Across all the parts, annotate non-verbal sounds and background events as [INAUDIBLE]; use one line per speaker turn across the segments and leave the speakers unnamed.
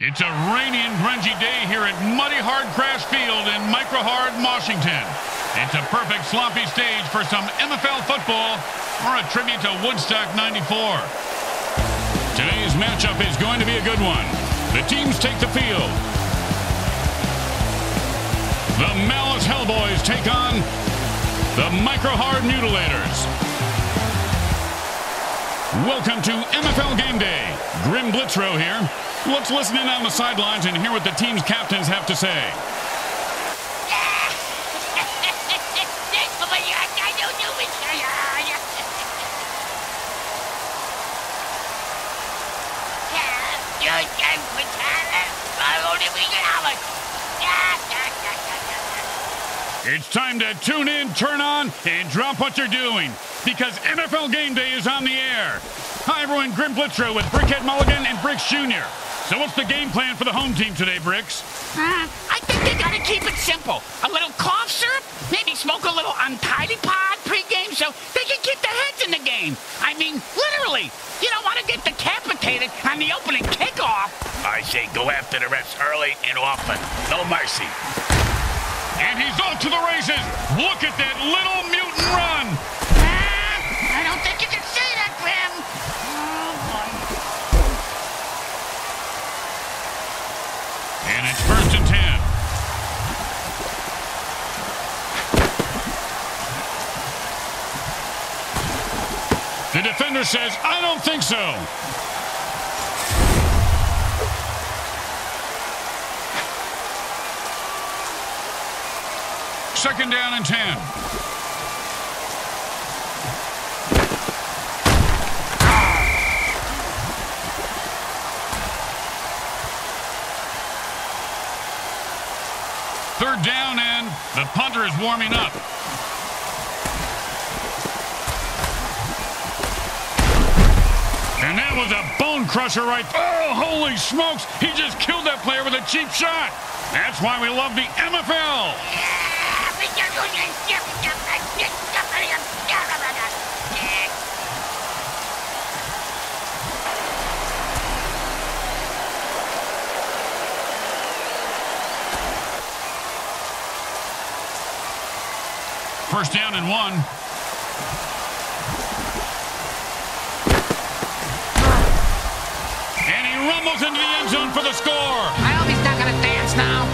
It's a rainy and grungy day here at Muddy Hard Grass Field in Microhard, Washington. It's a perfect sloppy stage for some MFL football or a tribute to Woodstock 94. Today's matchup is going to be a good one. The teams take the field. The Malice Hellboys take on the Microhard Mutilators. Welcome to MFL Game Day. Grim Blitzrow here. Let's listen in on the sidelines and hear what the team's captains have to say. [LAUGHS] It's time to tune in, turn on, and drop what you're doing because MFL Game Day is on the air. Hi, everyone. Grim Blitzrow with Brickhead Mulligan and Bricks Jr. So what's the game plan for the home team today, Bricks?
Uh, I think they gotta keep it simple. A little cough syrup, maybe smoke a little untidy pod pregame so they can keep their heads in the game. I mean, literally. You don't want to get decapitated on the opening kickoff.
I say go after the refs early and often. No mercy.
And he's off to the races. Look at that little mutant run.
Uh, I don't think you can say that, Grim. Oh, boy.
And it's first and ten. The defender says, I don't think so. Second down and 10. Third down and the punter is warming up. That was a bone crusher right Oh, holy smokes. He just killed that player with a cheap shot. That's why we love the MFL. First down and one. And into the end zone for the score.
I hope he's not gonna dance now.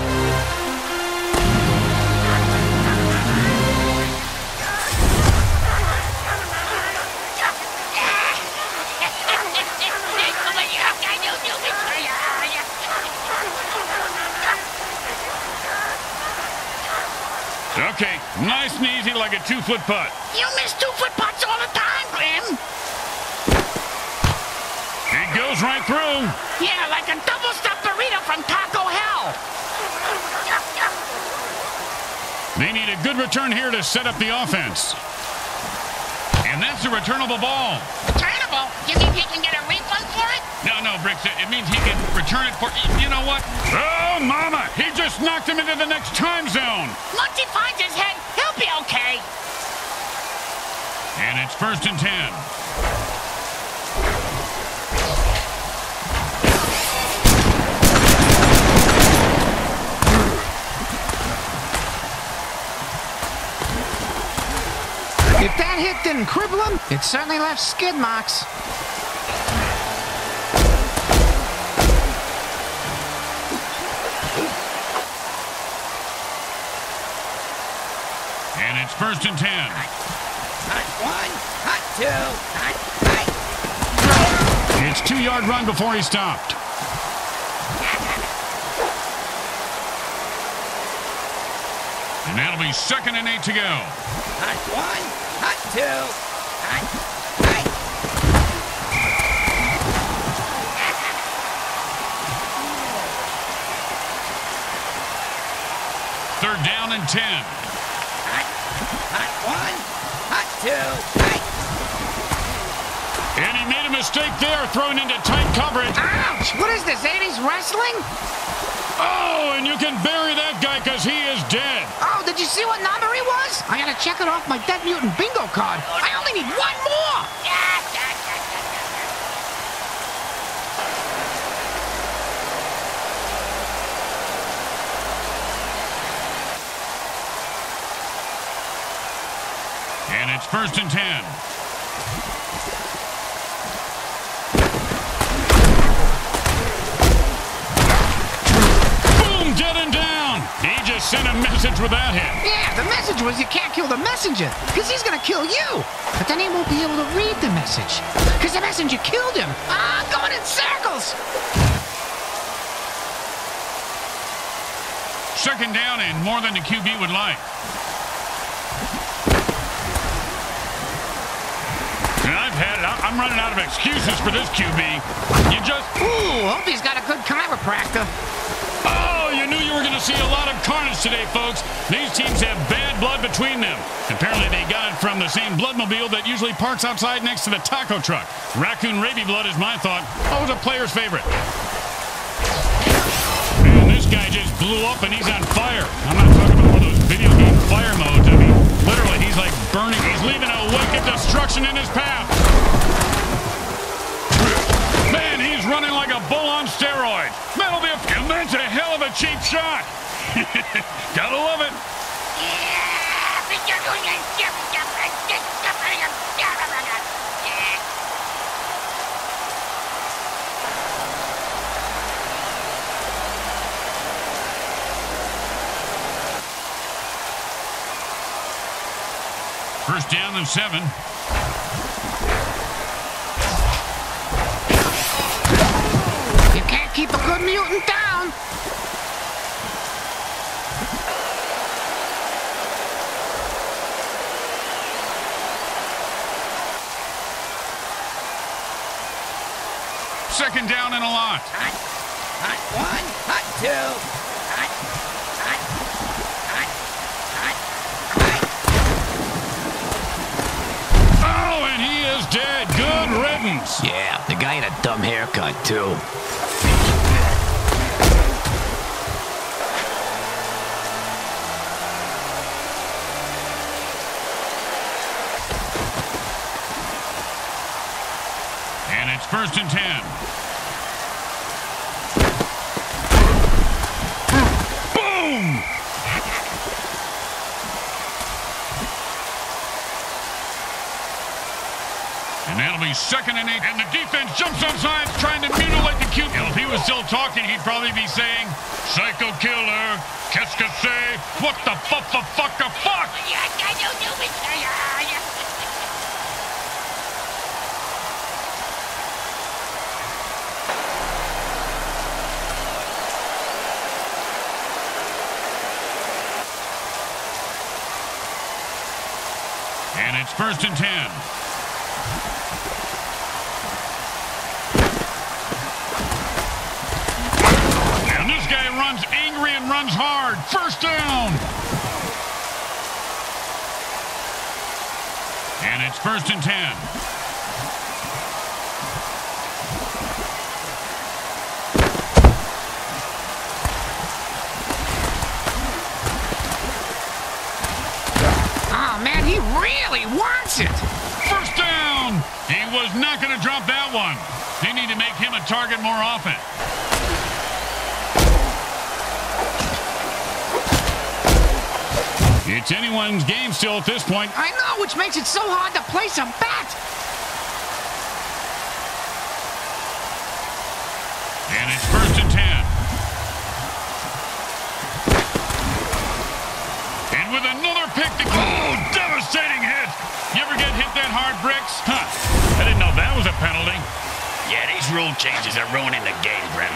Okay, nice and easy like a two-foot putt.
You miss two-foot putts all the time, Grim.
It goes right through.
Yeah, like a double-stuffed burrito from Taco Hell.
They need a good return here to set up the offense. And that's a returnable ball.
Returnable? You mean he can get a refund for it?
No, no, Bricks, it it means he can return it for, you know what? Oh, mama, he just knocked him into the next time zone.
Once he finds his head, he'll be okay.
And it's first and ten.
If that hit didn't cripple him, it certainly left skid marks.
And it's first and ten.
Hot one, hot two, hot, hot.
It's two-yard run before he stopped. And that'll be second and eight to go.
Hot one, hot two, hot, hot.
Third down and ten.
Hot, hot one, hot two, hot.
And he made a mistake there, throwing into tight coverage.
Ouch! What is this, 80s wrestling?
Oh, and you can bury that guy because he is dead.
Oh, did you see what number he was? I gotta check it off my Dead Mutant bingo God, I only need one more!
And it's first and ten. Sent a message without him.
Yeah, the message was you can't kill the messenger, because he's gonna kill you. But then he won't be able to read the message, because the messenger killed him. Ah, I'm going in circles.
Second down and more than the QB would like. And I've had it. I'm running out of excuses for this QB. You just,
Ooh, hope he's got a good chiropractor.
oh, you knew you were going to see a lot of carnage today, folks. These teams have bad blood between them. Apparently, they got it from the same bloodmobile that usually parks outside next to the taco truck. Raccoon rabies blood is my thought. Oh, Always a player's favorite. Man, this guy just blew up and he's on fire. I'm not talking about one of those video game fire modes. I mean, literally, he's like burning. He's leaving a wake of destruction in his path. Man, he's running like a bull on steroids. That'll be a hell of a cheap shot. [LAUGHS] Gotta love it. First down and seven.
You can't keep a good mutant down.
running a lot.
Hot, hot one, hot two.
Oh, and he is dead. Good riddance.
Yeah, the guy had a dumb haircut, too.
And it's first and 10. Second and eight. And the defense jumps on sides trying to mutilate the QB. If he was still talking, he'd probably be saying, Psycho killer, qu'est-ce que c'est? What the fuck, the fuck, the fuck? And it's first and ten. And this guy runs runs hard. First down. And it's first and ten.
Oh, man, he really wants it.
First down. He was not going to drop that one. They need to make him a target more often. It's anyone's game still at this point.
I know, which makes it so hard to place a bet.
And it's first and ten. And with another pick to Oh, devastating hit. You ever get hit that hard, Bricks? Huh. I didn't know that was a penalty.
Yeah, these rule changes are ruining the game, Bren.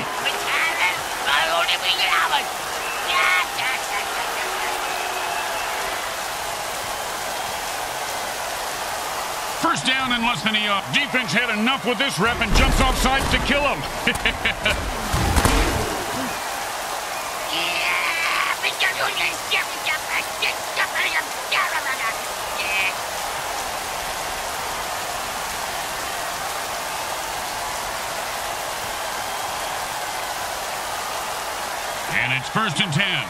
First down and less than a yard. Defense had enough with this rep and jumps off sides to kill him. [LAUGHS] and it's first and ten.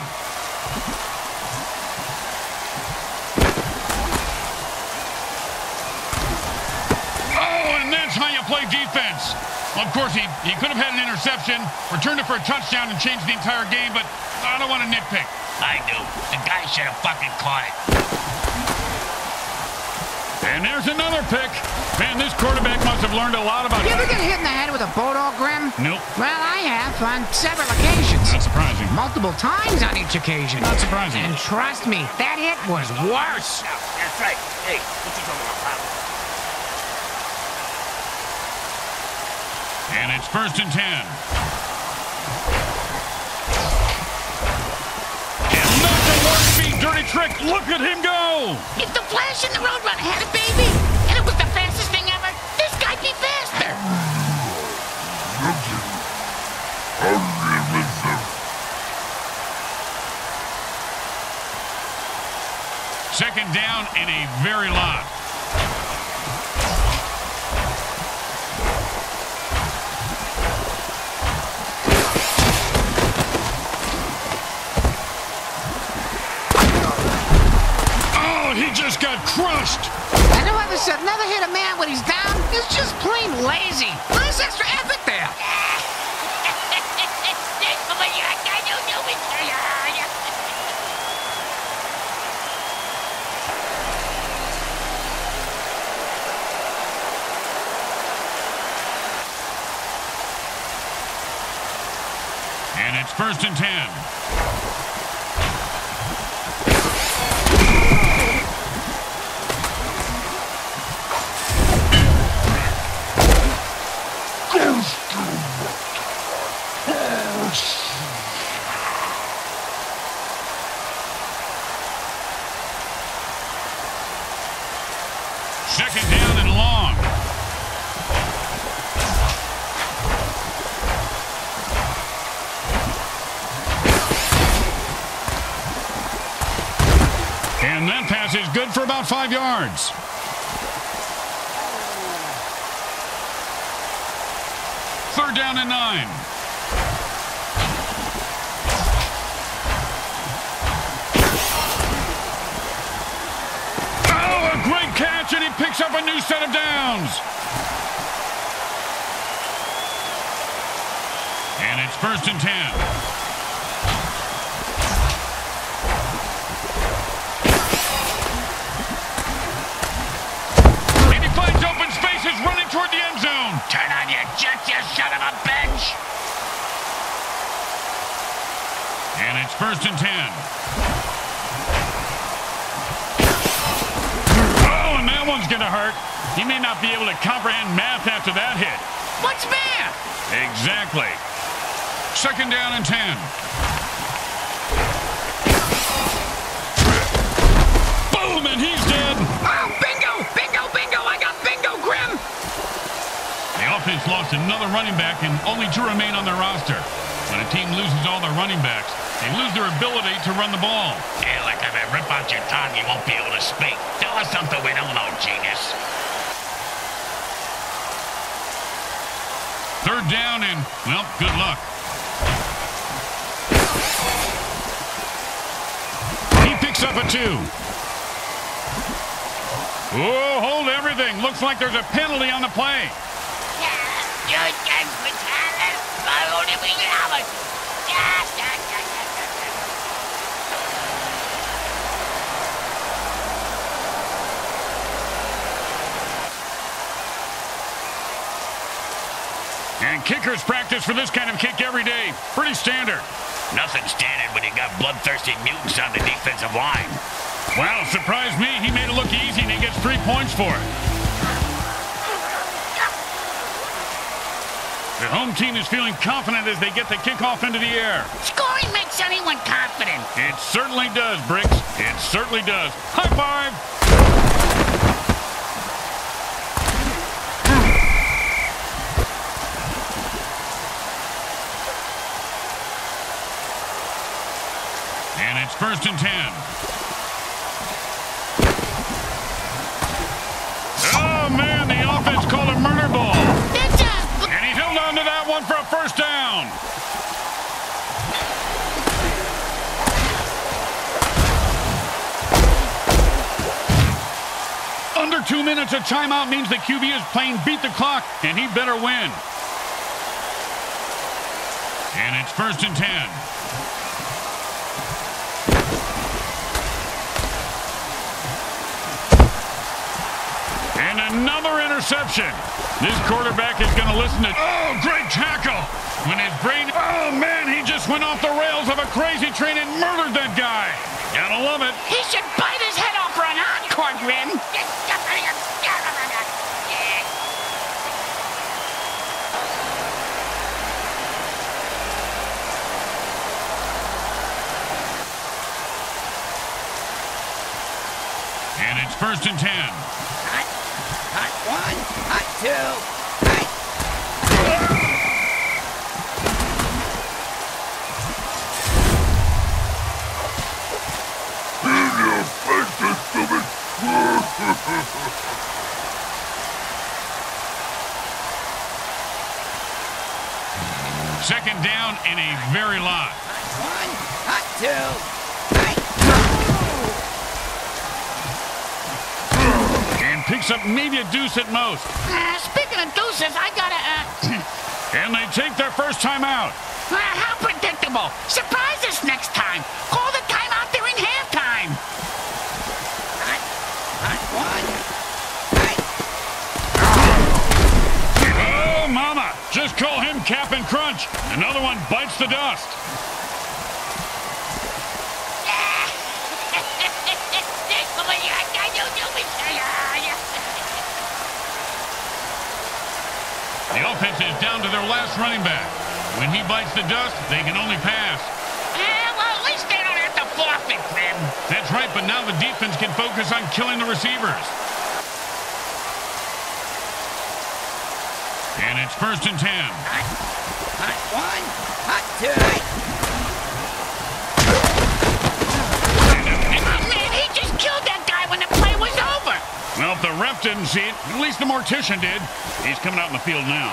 Oh, and that's how you play defense. Well, of course, he, he could have had an interception, returned it for a touchdown, and changed the entire game, but I don't want to nitpick.
I do. The guy should have fucking caught it.
And there's another pick. Man, this quarterback must have learned a lot about...
You ever get hit in the head with a Bodog Grim?
Nope.
Well, I have on several occasions.
Not surprising.
Multiple times on each occasion.
Not surprising.
And trust me, that hit was worse.
That's right. Hey, what you talking about,
And it's first and ten. And not the warp speed dirty trick. Look at him go.
If the Flash and the Roadrunner had a baby, and it was the fastest thing ever, this guy'd be faster.
Second down and a very lot. Oh, he just got crushed.
And whoever said never hit a man when he's down It's just plain lazy. Nice extra effort there.
And it's first and ten. Pass for about five yards. Third down and nine. Oh, a great catch, and he picks up a new set of downs. And it's first and ten.
Turn on your jets, you son of a bitch!
And it's first and ten. Oh, and that one's going to hurt. He may not be able to comprehend math after that hit.
What's math?
Exactly. Second down and ten. Boom, and he's dead. Lost another running back and only two remain on their roster. When a team loses all their running backs, they lose their ability to run the ball.
Yeah, like if I rip out your tongue, you won't be able to speak. Tell us something we don't know, genius.
Third down and, well, good luck. He picks up a two. Oh, hold everything. Looks like there's a penalty on the play. And kickers practice for this kind of kick every day. Pretty standard.
Nothing standard when you got bloodthirsty mutants on the defensive line.
Wow, surprised me. He made it look easy and he gets three points for it. The home team is feeling confident as they get the kickoff into the air.
Scoring makes anyone confident.
It certainly does, Bricks. It certainly does. High five. And it's first and ten. On for a first down. Under two minutes of timeout means the QB is playing beat the clock, and he better win. And it's first and ten. Interception. This quarterback is going to listen to... Oh, great tackle. When his brain... Oh, man, he just went off the rails of a crazy train and murdered that guy. Gotta love it.
He should bite his head off for an encore, Grim.
And it's first and ten.
One, hot two.
Second down and a very lot.
One, hot two, hot.
Picks up maybe a deuce at most.
Uh, speaking of deuces, I gotta, uh, [CLEARS THROAT]
And they take their first time out. [CLEARS THROAT]
uh, how predictable. Surprise us next time. Call the timeout during halftime.
Hot, hot one, hot.
Oh, mama. Just call him Cap'n Crunch. Another one bites the dust. The offense is down to their last running back. When he bites the dust, they can only pass.
Yeah, well, at least they don't have to forfeit, Grim.
That's right, but now the defense can focus on killing the receivers. And it's first and ten.
Hot, hot one, hot two.
Well, if the ref didn't see it, at least the mortician did. He's coming out in the field now.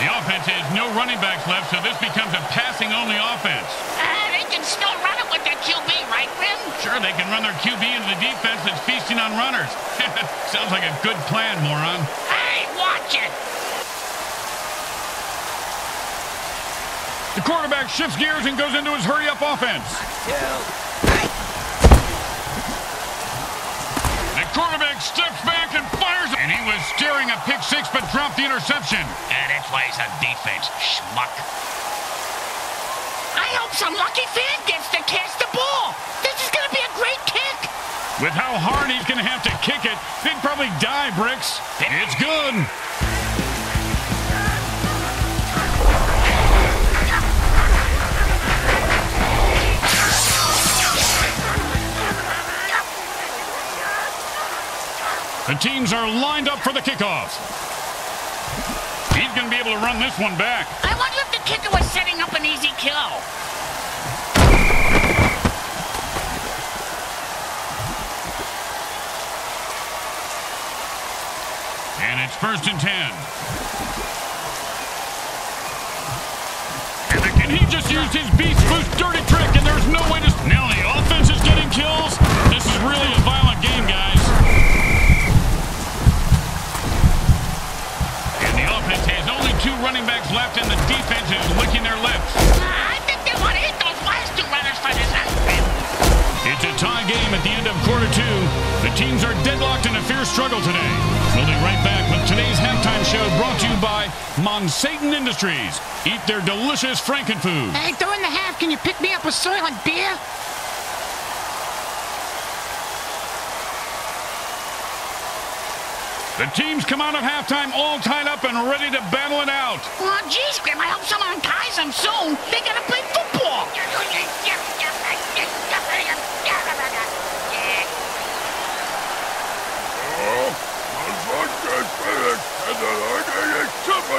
The offense has no running backs left, so this becomes a passing-only offense. Sure, they can run their QB into the defense that's feasting on runners. [LAUGHS] Sounds like a good plan, moron.
Hey, watch it.
The quarterback shifts gears and goes into his hurry-up offense. The quarterback steps back and fires, and he was steering a pick six, but dropped the interception.
And that's why he's on defense, schmuck.
I hope some lucky fan gets to catch the ball. This is going to be a great kick.
With how hard he's going to have to kick it, he'd probably die, Bricks. It's good. The teams are lined up for the kickoff. He's going to be able to run this one back.
I wonder if the kicker was setting up an easy kill.
And it's first and ten. And he just used his beast boost dirty trick, and there's no way to... Now the offense is getting kills. This is really a violent game, guys. And the offense has only two running backs left, and the defense is licking their lips.
I think they want to hit those last two runners for this.
It's a tie game at the end of quarter two. The teams are deadlocked in a fierce struggle today. We'll be right back with today's halftime show brought to you by Monsatan Industries. Eat their delicious Frankenfood.
Hey, throw in the half, can you pick me up a Soylent beer?
The teams come out of halftime all tied up and ready to battle it out.
Oh, geez, Grim, I hope someone unties them soon. They got to play football.
The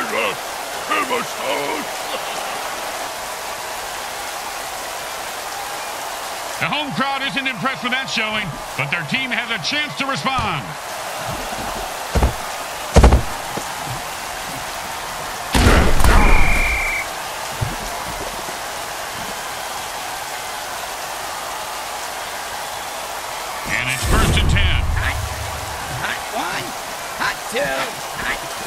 home crowd isn't impressed with that showing, but their team has a chance to respond. And it's first and ten.
Hot, hot one, hot two, hot, hot.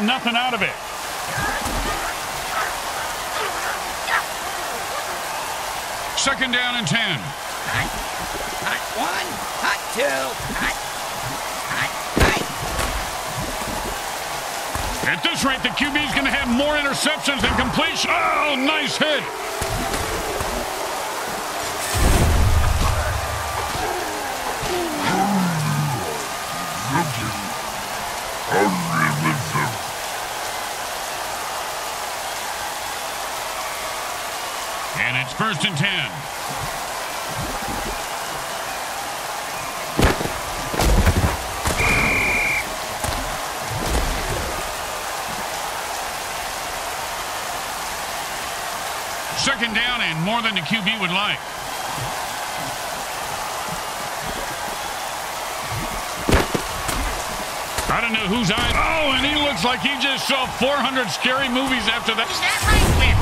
Got nothing out of it. Second down and 10.
Hot, hot one, hot two, hot, hot, hot.
At this rate, the QB is going to have more interceptions than completion. Oh, nice hit. And it's first and 10. Second down and more than the QB would like. I don't know whose eye. Oh, and he looks like he just saw 400 scary movies after that.
Is that right, Grim?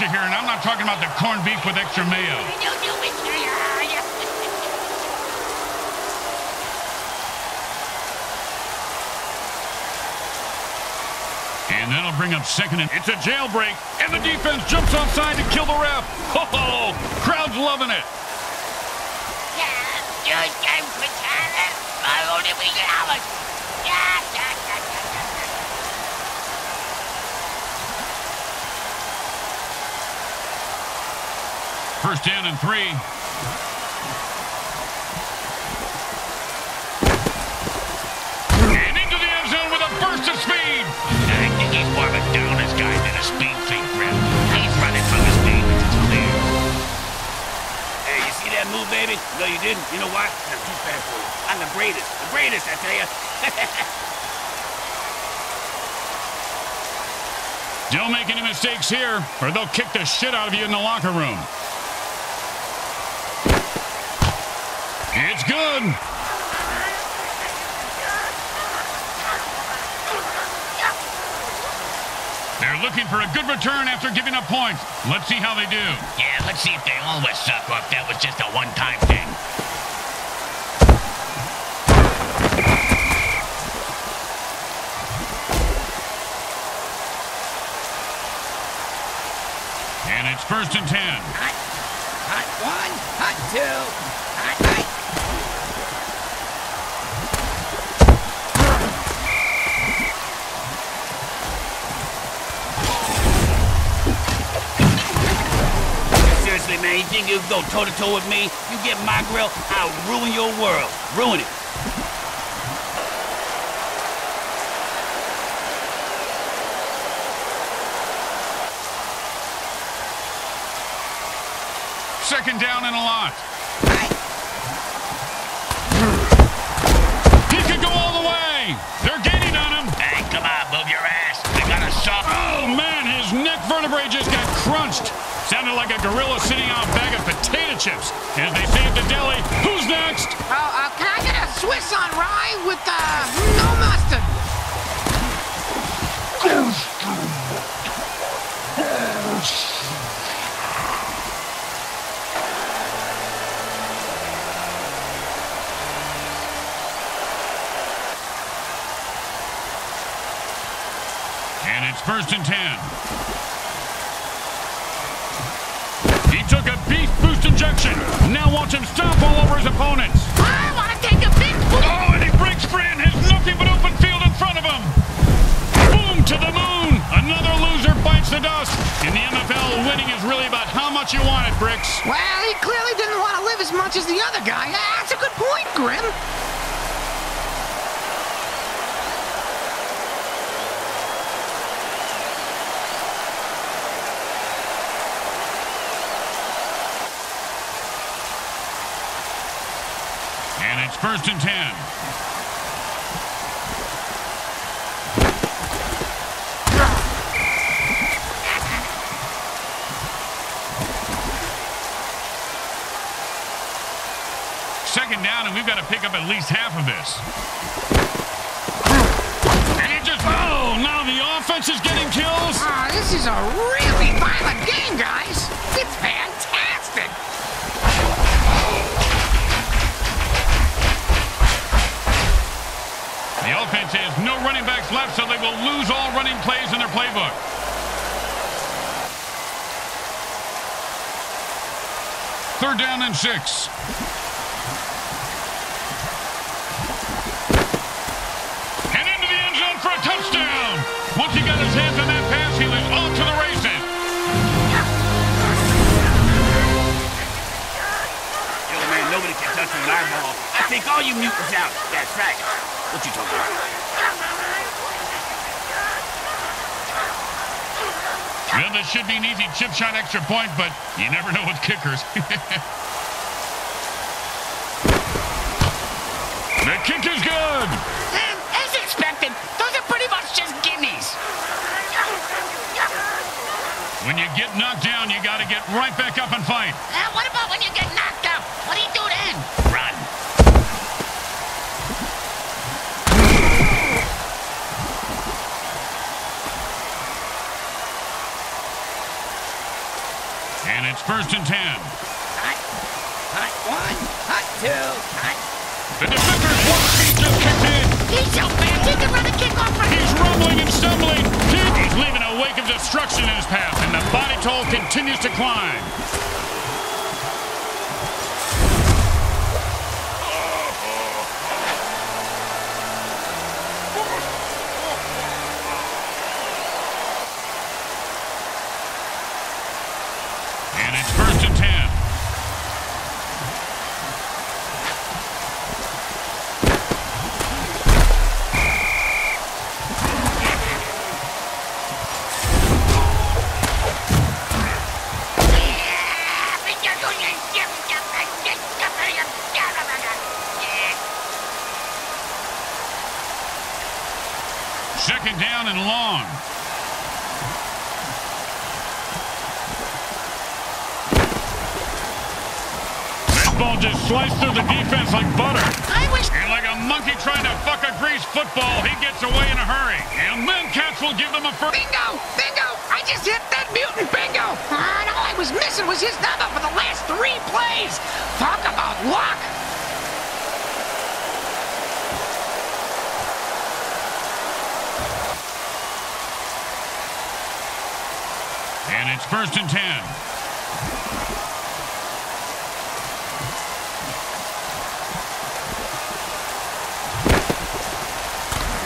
Something ain't kosher here, and I'm not talking about the corned beef with extra mayo.
You do it. Yeah, yeah.
And that'll bring up second, and it's a jailbreak, and the defense jumps offside to kill the ref. Oh, crowd's loving it.
Yeah, just came for talent. I only we get out. Yeah, yeah, yeah, yeah, yeah, yeah.
First down and three. And into the end zone with a burst of speed.
I think he's more of a downers guy than a speed freak, Grim. He's running from the speed, is clear.
Hey, you see that move, baby? No, you didn't. You know why? I'm too fast for you. I'm the greatest. The greatest, I tell you. [LAUGHS]
Don't make any mistakes here, or they'll kick the shit out of you in the locker room. It's good. They're looking for a good return after giving up points. Let's see how they do.
Yeah, let's see if they always suck or if that was just a one-time thing.
And it's first and ten.
hot, hot one, hot two, hot, hot. Man, you think you'll go toe-to-toe with me? You get my grill, I'll ruin your world. Ruin it.
Second down and a lot. He could go all the way. They're gaining on him.
Hey, come on, move your ass. They got a soft...
Oh, man, his neck vertebrae just got crunched. Sounded like a gorilla sitting on a bag of potato chips. As they at the deli, who's next?
Oh, uh, can I get a Swiss on rye with, uh, no mustard?
And it's first and ten. He took a beef boost injection. Now watch him stomp all over his opponents.
I want to take a big boot.
Oh, and he breaks free and has nothing but open field in front of him. Boom to the moon. Another loser bites the dust. In the MFL, winning is really about how much you want it, Bricks.
Well, he clearly didn't want to live as much as the other guy. Ah, that's a good point, Grim.
And it's first and ten. Second down, and we've got to pick up at least half of this. And he just, oh, now the offense is getting kills.
Ah, this is a really violent game, guys. It's fantastic.
Left, so they will lose all running plays in their playbook. Third down and six. And into the end zone for a touchdown. Once he got his hands on that pass, he was off to the races.
Yo, man, nobody can touch me with eyeball. I take all you mutants out. That's right. What you talking about?
Well, this should be an easy chip shot extra point, but you never know with kickers. [LAUGHS] the kick is good.
Eh, As expected, those are pretty much just gimmies.
When you get knocked down, you got to get right back up and fight.
Uh, what about when you get knocked out? What do you do then?
Run.
And it's first and ten.
Hot, hot one, hot two, hot.
The defender's one feet just kicked in.
He's so fast, he can run a kickoff for
He's rumbling and stumbling. He's leaving a wake of destruction in his path, and the body toll continues to climb. And it's first and ten. Second down and long. That ball just sliced through the defense like butter.
I wish
And like a monkey trying to fuck a greased football, he gets away in a hurry. And then Cats will give them a first.
Bingo! Bingo! I just hit that mutant bingo! And all I was missing was his number for the last three plays! Talk about luck!
And it's first and ten.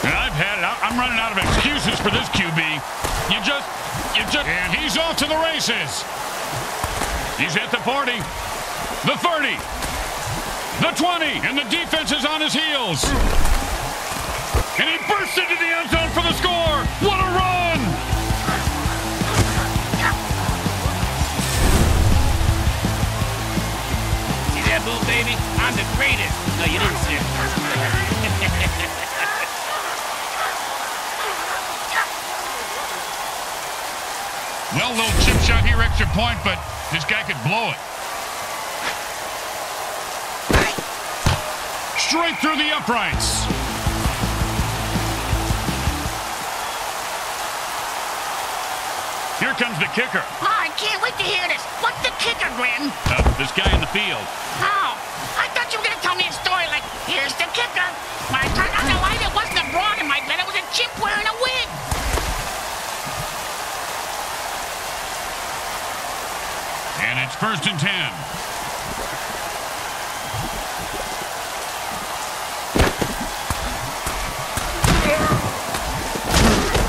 And I've had it. I- I'm running for this QB. You just, you just, and he's off to the races. He's at the 40, the 30, the 20, and the defense is on his heels. And he bursts into the end zone for the score. What a run!
See that move, baby? I'm the greatest. No, you didn't see it. [LAUGHS]
Well, little chip shot here, extra point, but this guy could blow it. Straight through the uprights. Here comes the kicker.
Oh, I can't wait to hear this. What's the kicker, Grim?
Uh, this guy in the field.
Oh, I thought you were going to tell me a story like, here's the kicker. When I turned on the light, it wasn't a broad in my bed. It was a chip wearing a wig.
And it's first and ten.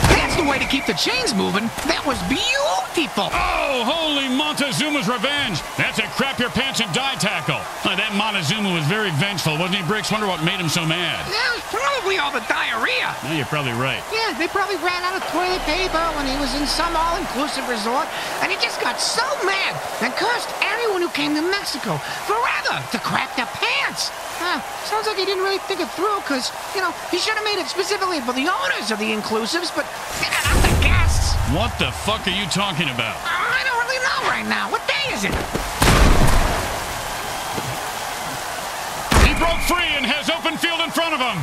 That's the way to keep the chains moving. That was beautiful.
Oh, holy Montezuma's revenge. That's a crap your pants and die tackle. Montezuma was very vengeful, wasn't he, Bricks? Wonder what made him so mad.
That was probably all the diarrhea.
No, you're probably right.
Yeah, they probably ran out of toilet paper when he was in some all-inclusive resort, and he just got so mad and cursed everyone who came to Mexico forever to crap their pants. Huh, sounds like he didn't really think it through, because, you know, he should have made it specifically for the owners of the inclusives, but not the guests.
What the fuck are you talking about?
I don't really know right now. What day is it?
broke free and has open field in front of him.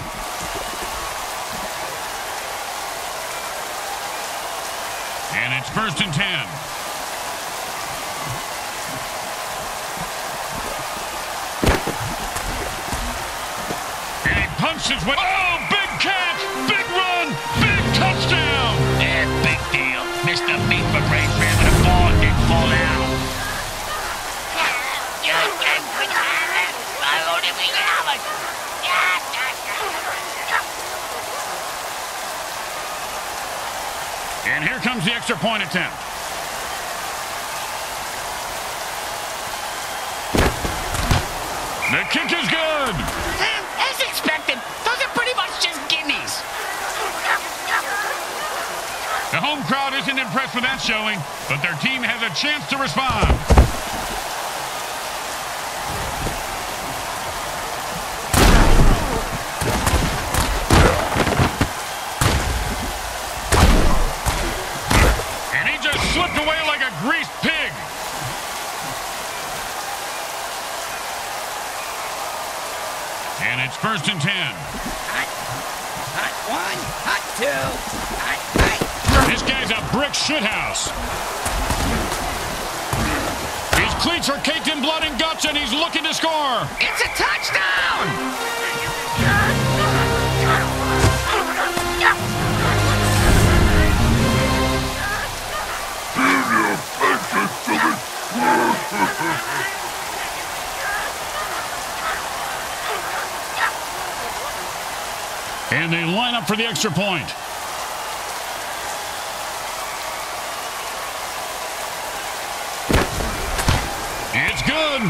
And it's first and 10. And he punches his way. Oh, big catch, big run, big touchdown. Yeah, big deal.
Missed a beat for Ray but the ball did fall out. [LAUGHS]
And here comes the extra point attempt. The kick is good.
Mm, as expected, those are pretty much just gimmies.
The home crowd isn't impressed with that showing, but their team has a chance to respond. And he just slipped away like a greased pig. And it's first and ten.
Hot, hot one, hot two, hot, hot.
This guy's a brick shithouse. His cleats are caked in blood and guts, and he's looking to score.
It's a touchdown!
And they line up for the extra point. It's good.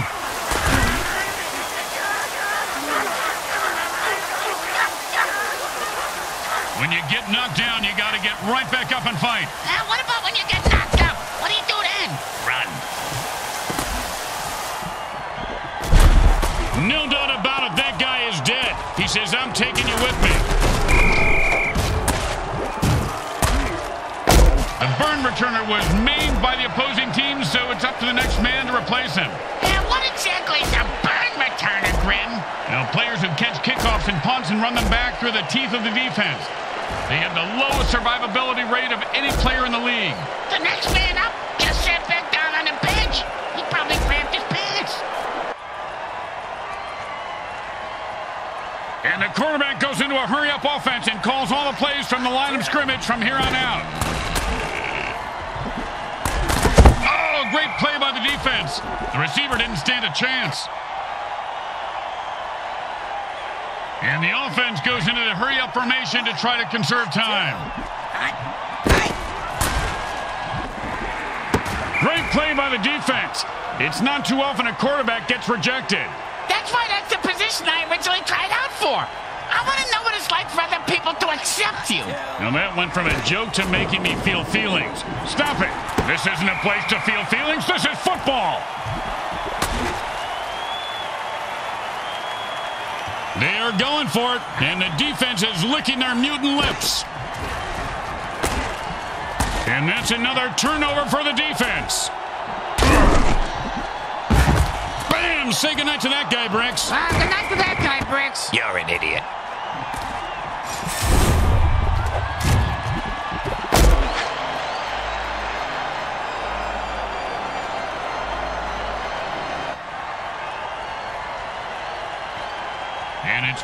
When you get knocked down, you got to get right back up and fight.
Now, what about when you get knocked out? What do you do then?
Run.
No doubt about it, that guy is dead. He says, I'm taking you with me. The burn returner was maimed by the opposing team, so it's up to the next man to replace him.
Yeah, what exactly is a burn returner, Grim?
Now, players who catch kickoffs and punts and run them back through the teeth of the defense. They have the lowest survivability rate of any player in the league.
The next man up just sat back down on the bench. He probably cramped his pants.
And the quarterback goes into a hurry-up offense and calls all the plays from the line of scrimmage from here on out. Oh, great play by the defense. The receiver didn't stand a chance. And the offense goes into the hurry-up formation to try to conserve time. Great play by the defense. It's not too often a quarterback gets rejected.
That's why that's the position I originally tried out for. I want to know what it's like for other people to accept you.
Now that went from a joke to making me feel feelings. Stop it. This isn't a place to feel feelings. This is football. They are going for it, and the defense is licking their mutant lips. And that's another turnover for the defense. Bam! Say goodnight to that guy, Bricks.
Ah, good night to that guy, Bricks.
You're an idiot.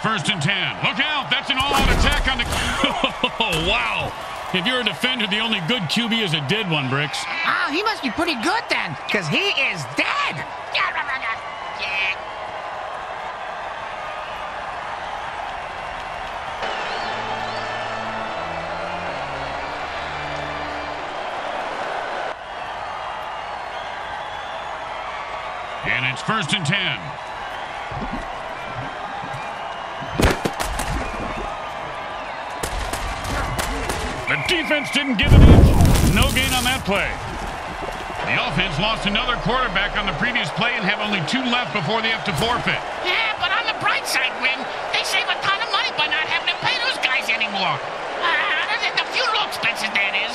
First and ten. Look out! That's an all-out attack on the... [LAUGHS] Oh, wow! If you're a defender, the only good QB is a dead one, Bricks.
Ah, he must be pretty good then, because he is dead.
And it's first and ten. Defense didn't give an inch. No gain on that play. The offense lost another quarterback on the previous play and have only two left before they have to forfeit.
Yeah, but on the bright side, Win, they save a ton of money by not having to pay those guys anymore. Uh, the funeral expenses, that is.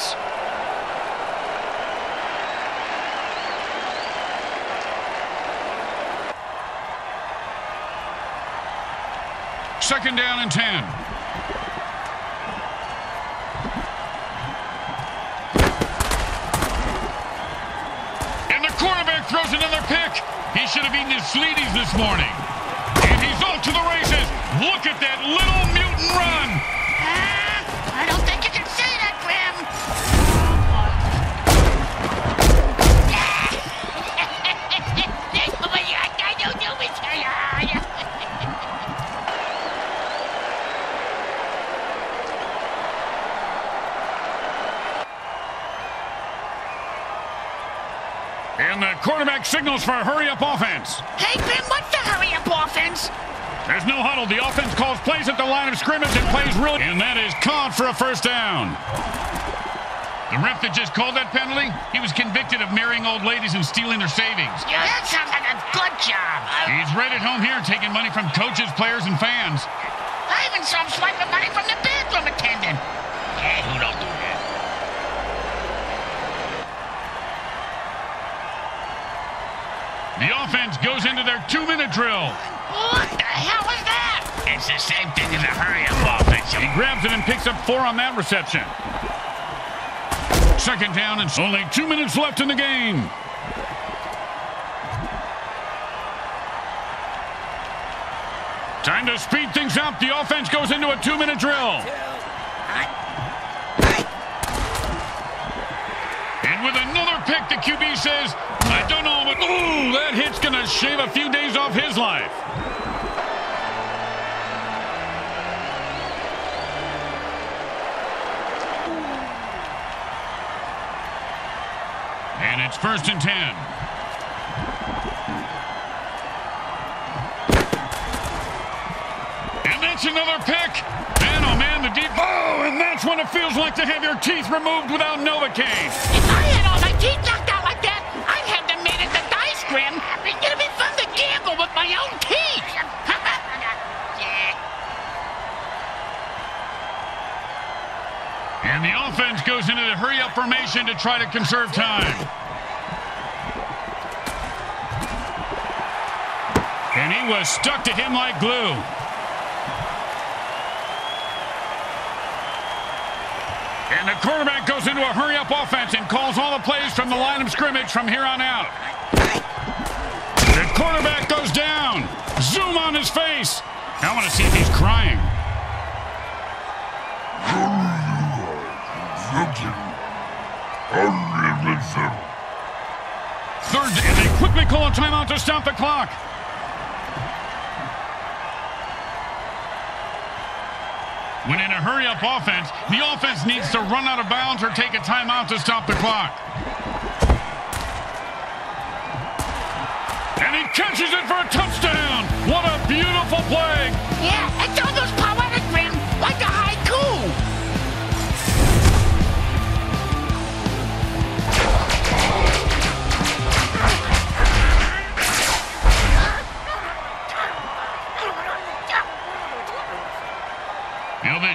Second down and 10. Should have eaten his Sleeties this morning. And he's off to the races. Look at that little mutant run. The signals for a hurry-up offense.
Hey, Ben, what's the hurry-up offense?
There's no huddle. The offense calls plays at the line of scrimmage and plays really... And that is caught for a first down. The ref that just called that penalty, he was convicted of marrying old ladies and stealing their savings.
Yeah, that sounds like a good job.
He's right at home here taking money from coaches, players, and fans.
I even saw him swiping money from The
offense goes into their two-minute drill.
What the hell was that?
It's the same thing in the hurry-up offense.
He grabs it and picks up four on that reception. Second down and only two minutes left in the game. Time to speed things up. The offense goes into a two-minute drill. And with another pick, the QB says, I don't know, but ooh, that hit's going to shave a few days off his life. And it's first and ten. And that's another pick. That's when it feels like to have your teeth removed without Novocaine.
If I had all my teeth knocked out like that, I'd have them made into dice, Grim. It'd be fun to gamble with my own teeth. [LAUGHS]
And the offense goes into the hurry-up formation to try to conserve time. And he was stuck to him like glue. And the quarterback goes into a hurry-up offense and calls all the plays from the line of scrimmage from here on out. The quarterback goes down. Zoom on his face. I want to see if he's crying. Third, and they quickly call a timeout to stop the clock. When in a hurry-up offense, the offense needs to run out of bounds or take a timeout to stop the clock. And he catches it for a touchdown. What a beautiful play.
Yeah, it's almost poetic, Grim, like a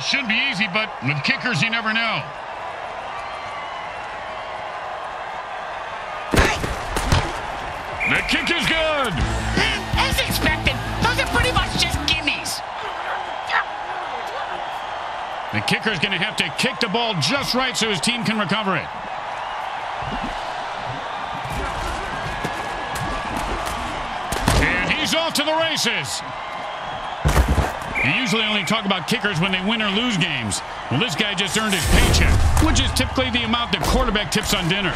should be easy, but with kickers, you never know. The kick is good.
As expected, those are pretty much just gimmies.
The kicker's going to have to kick the ball just right so his team can recover it. And he's off to the races. You usually only talk about kickers when they win or lose games. Well, this guy just earned his paycheck, which is typically the amount the quarterback tips on dinner.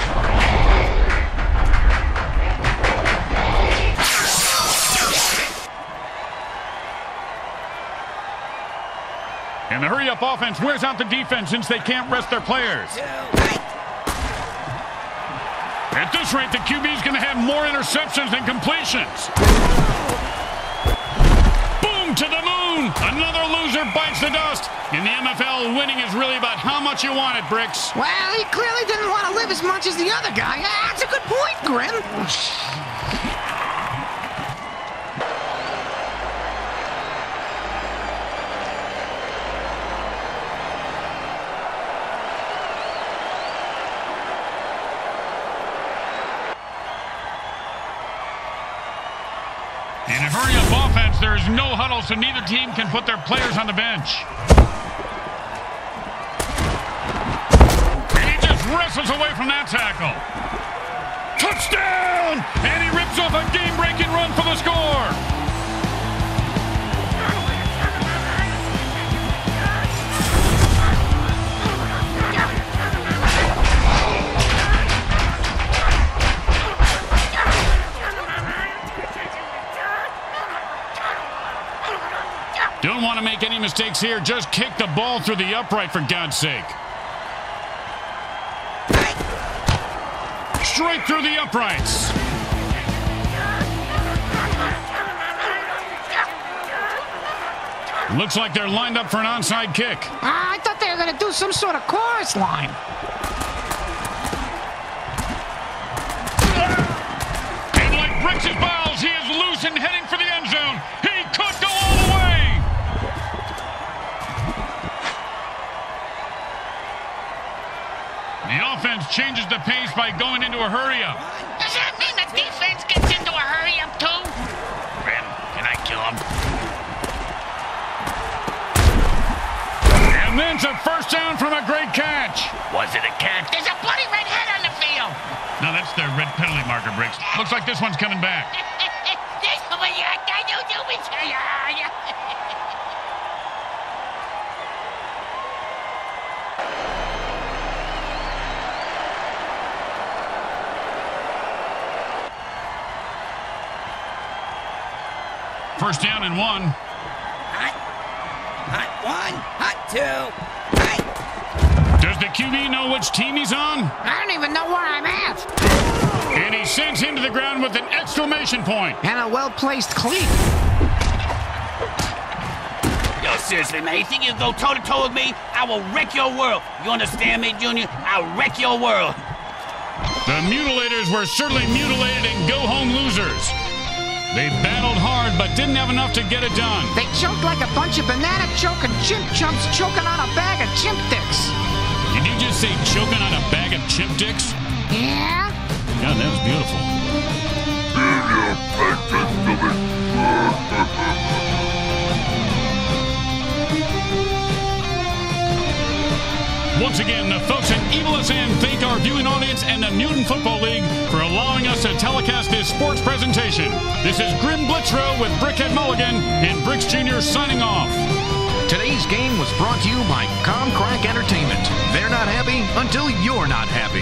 And the hurry-up offense wears out the defense since they can't rest their players. At this rate, the QB is going to have more interceptions than completions. Another loser bites the dust. In the MFL, winning is really about how much you want it, Bricks.
Well, he clearly didn't want to live as much as the other guy. Ah, that's a good point, Grim.
In a hurry-up offense, there is no huddle, so neither team can put their players on the bench. And he just wrestles away from that tackle. Touchdown! And he mistakes here. Just kick the ball through the upright, for God's sake. straight through the uprights. Looks like they're lined up for an onside kick.
I thought they were going to do some sort of chorus line.
Changes the pace by going into a hurry-up.
Does that mean the defense gets into a hurry up too?
Grim, can I kill him?
And then it's a first down from a great catch.
Was it a catch?
There's a bloody red head on the field.
No, that's their red penalty marker, Bricks. Looks like this one's coming back. First down and one.
Hot. Hot one. Hot two. Hot.
Does the QB know which team he's on?
I don't even know where I'm at.
And he sends him to the ground with an exclamation point.
And a well-placed cleat.
Yo, seriously, man, you think you can go toe-to-toe with me? I will wreck your world. You understand me, Junior? I'll wreck your world.
The mutilators were certainly mutilated and go home losers. They battled hard but didn't have enough to get it done.
They choked like a bunch of banana choking chimp chumps choking on a bag of chimp dicks.
Did you just say choking on a bag of chimp dicks?
Yeah?
God, that was beautiful. Once again, the folks at Evil SN thank our viewing audience and the Mutant Football League for allowing us to telecast this sports presentation. This is Grim Blitzrow with Brickhead Mulligan and Bricks Jr. signing off.
Today's game was brought to you by Comcrack Entertainment. They're not happy until you're not happy.